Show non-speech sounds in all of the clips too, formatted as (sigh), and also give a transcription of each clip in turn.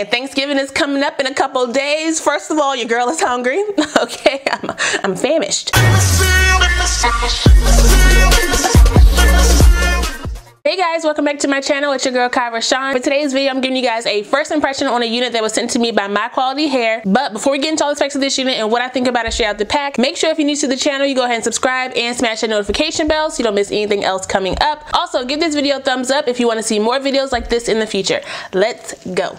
And Thanksgiving is coming up in a couple days. First of all, your girl is hungry. (laughs) okay, I'm, I'm famished. Hey guys, welcome back to my channel. It's your girl Kie RaShon. For today's video, I'm giving you guys a first impression on a unit that was sent to me by My Quality Hair. But before we get into all the specs of this unit and what I think about it straight out the pack, make sure if you're new to the channel, you go ahead and subscribe and smash that notification bell so you don't miss anything else coming up. Also, give this video a thumbs up if you want to see more videos like this in the future. Let's go.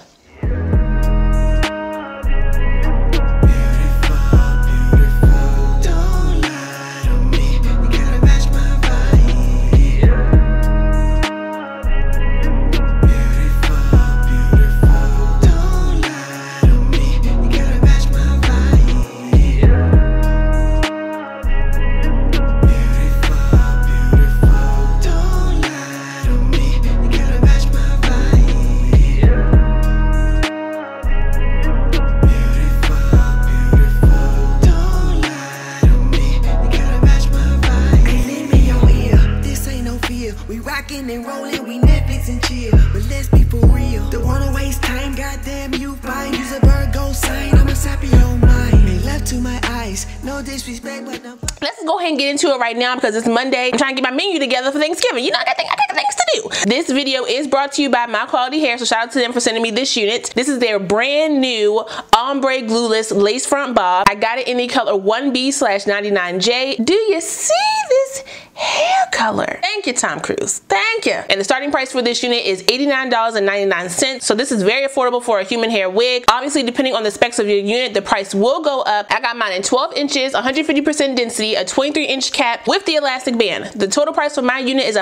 Let's go ahead and get into it right now because it's Monday. I'm trying to get my menu together for Thanksgiving. You know, I got, I got things to do. This video is brought to you by My Quality Hair, so shout out to them for sending me this unit. This is their brand new ombre glueless lace front bob. I got it in the color 1B slash 99J. Do you see this hair color? Thank you, Tom Cruise. Thank you. And the starting price for this unit is $89.99. So this is very affordable for a human hair wig. Obviously, depending on the specs of your unit, the price will go up. I got mine in 12 inches, 150% density, a 23 inch cap with the elastic band. The total price for my unit is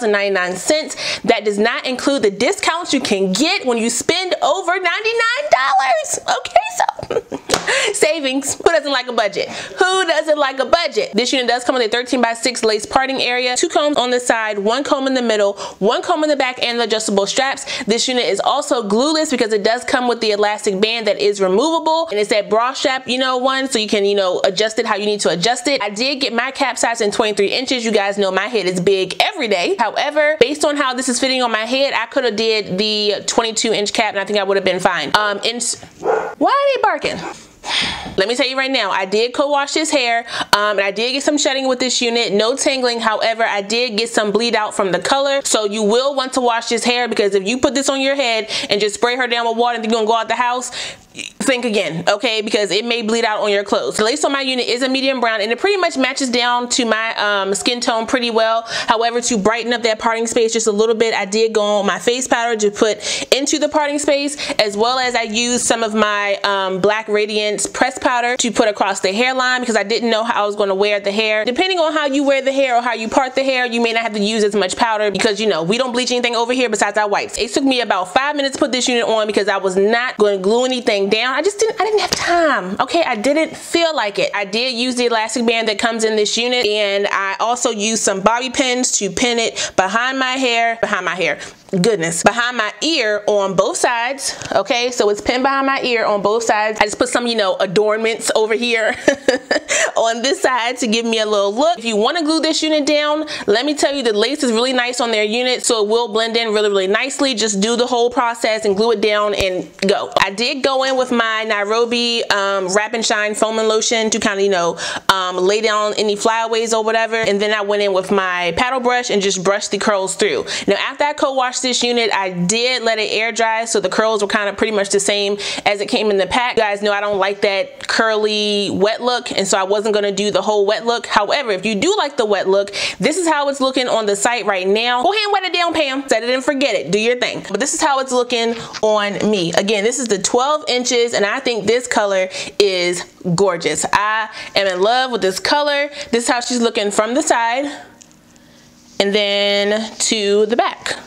$144.99. That does not include the discounts you can get when you spend over $99. Okay, so (laughs) savings. Who doesn't like a budget? Who doesn't like a budget? This unit does come with a 13 by 6 lace parting area, two combs on the side, one comb in the middle, one comb in the back, and the adjustable straps. This unit is also glueless because it does come with the elastic band that is removable, and it's that bra strap, you know, one, so you can, you know, adjust it how you need to adjust it. I did get my cap size in 23 inches. You guys know my head is big every day. However, based on how this is fitting on my head, I could have did the 22 inch cap, and I think I would have been fine. Um, and why are they barking? Let me tell you right now, I did co-wash his hair um, and I did get some shedding with this unit, no tangling. However, I did get some bleed out from the color. So you will want to wash his hair because if you put this on your head and just spray her down with water and you're gonna go out the house, think again, okay? Because it may bleed out on your clothes. The lace on my unit is a medium brown and it pretty much matches down to my um, skin tone pretty well. However, to brighten up that parting space just a little bit, I did go on my face powder to put into the parting space as well as I used some of my um, Black Radiance press powder to put across the hairline because I didn't know how I was going to wear the hair. Depending on how you wear the hair or how you part the hair, you may not have to use as much powder because you know, we don't bleach anything over here besides our whites. It took me about five minutes to put this unit on because I was not going to glue anything down. I just didn't, I didn't have time. Okay, I didn't feel like it. I did use the elastic band that comes in this unit and I also used some bobby pins to pin it behind my hair, behind my hair, goodness. Behind my ear on both sides okay? So it's pinned behind my ear on both sides. I just put some you know adornments over here (laughs) (laughs) on this side to give me a little look. If you want to glue this unit down let me tell you the lace is really nice on their unit so it will blend in really really nicely. Just do the whole process and glue it down and go. I did go in with my Nairobi um, wrap and shine foaming lotion to kind of you know um, lay down any flyaways or whatever and then I went in with my paddle brush and just brushed the curls through. Now after I co-washed this unit, I did let it air dry so the curls were kind of pretty much the same as it came in the pack. You guys know I don't like that curly wet look and so I wasn't going to do the whole wet look. However, if you do like the wet look, this is how it's looking on the site right now. Go ahead and wet it down, Pam. Set it and forget it. Do your thing. But this is how it's looking on me. Again, this is the 12 inches and I think this color is gorgeous. I am in love with this color. This is how she's looking from the side and then to the back.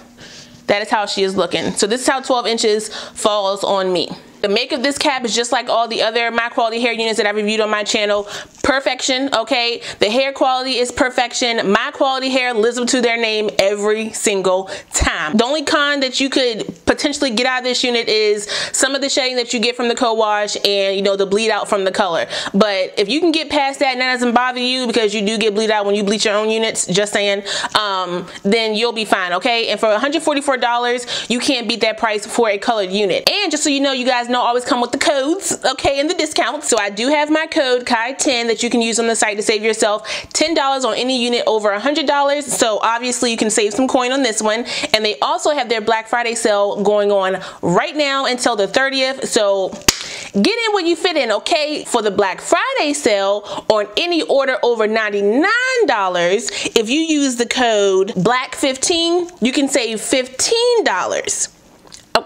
That is how she is looking. So this is how 12 inches falls on me. The make of this cap is just like all the other my quality hair units that I reviewed on my channel. Perfection, okay? The hair quality is perfection. My quality hair lives up to their name every single time. The only con that you could potentially get out of this unit is some of the shading that you get from the co-wash and you know the bleed out from the color. But if you can get past that and that doesn't bother you because you do get bleed out when you bleach your own units, just saying, um, then you'll be fine, okay? And for $144, you can't beat that price for a colored unit. And just so you know, you guys know always come with the codes, okay, and the discounts. So I do have my code KIE10 that you can use on the site to save yourself $10 on any unit over $100. So obviously you can save some coin on this one. And they also have their Black Friday sale going on right now until the 30th. So get in what you fit in, okay? For the Black Friday sale on any order over $99, if you use the code BLACK15, you can save $15. Oh,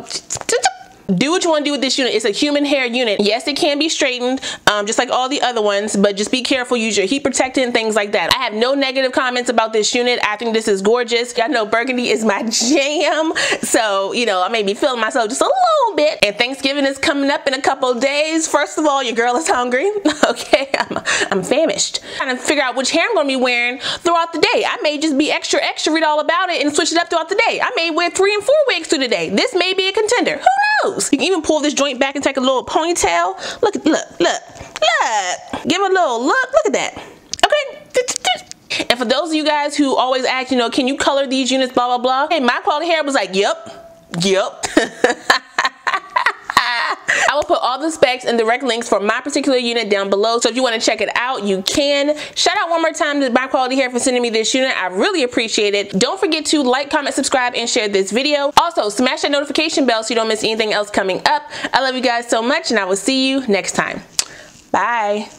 do what you want to do with this unit. It's a human hair unit. Yes, it can be straightened, um, just like all the other ones, but just be careful. Use your heat protectant, things like that. I have no negative comments about this unit. I think this is gorgeous. Y'all know burgundy is my (laughs) jam. So, you know, I may be feeling myself just a little bit. And Thanksgiving is coming up in a couple days. First of all, your girl is hungry. (laughs) okay, I'm, I'm famished. Trying to figure out which hair I'm going to be wearing throughout the day. I may just be extra, extra, read all about it and switch it up throughout the day. I may wear three and four wigs through the day. This may be a contender. Who knows? (laughs) You can even pull this joint back and take a little ponytail. Look, look, look, look. Give a little look. Look at that. Okay. And for those of you guys who always ask, you know, can you color these units, blah, blah, blah. Hey, my quality hair was like, yep, yep. (laughs) I will put all the specs and direct links for my particular unit down below. So if you want to check it out, you can. Shout out one more time to My Quality Hair for sending me this unit. I really appreciate it. Don't forget to like, comment, subscribe, and share this video. Also, smash that notification bell so you don't miss anything else coming up. I love you guys so much, and I will see you next time. Bye.